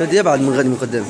هادي بعد من غادي من قدام